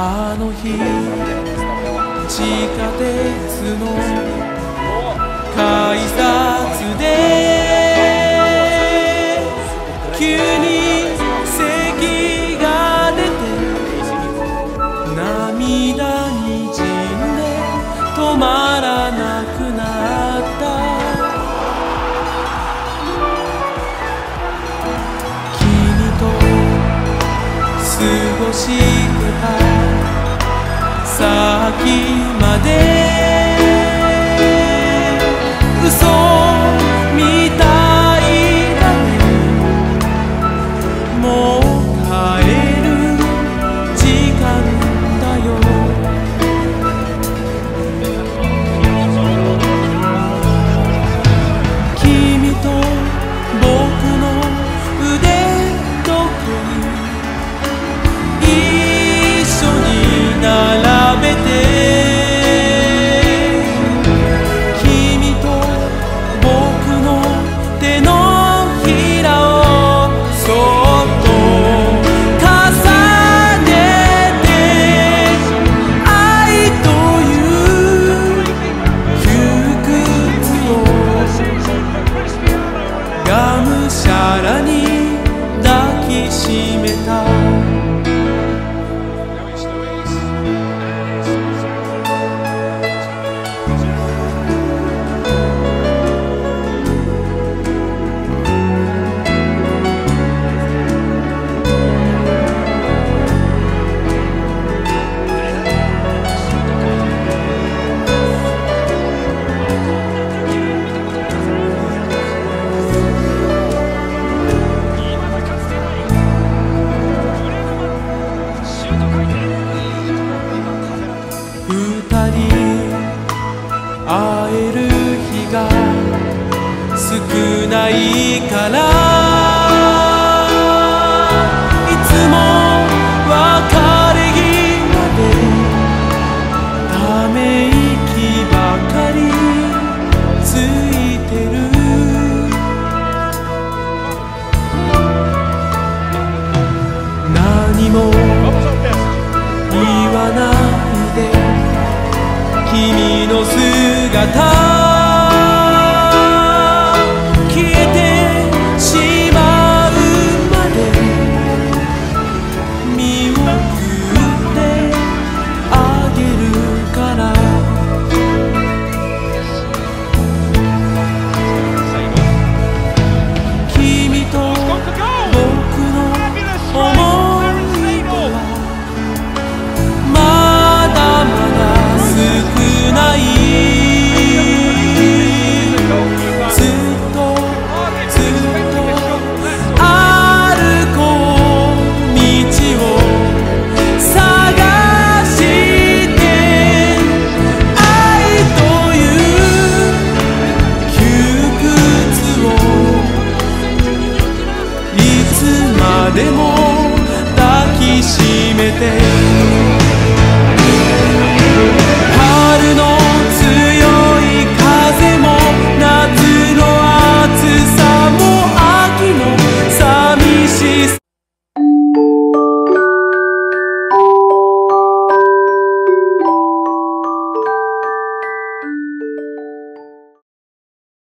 あの日地下鉄の改札で急に咳が出て涙にじんで止まらなくなった。君と過ごしてたまで嘘をがむしゃらに抱きしめた。少ないから。いつも別れ際でため息ばかり。ついてる。何も言わないで。君の姿。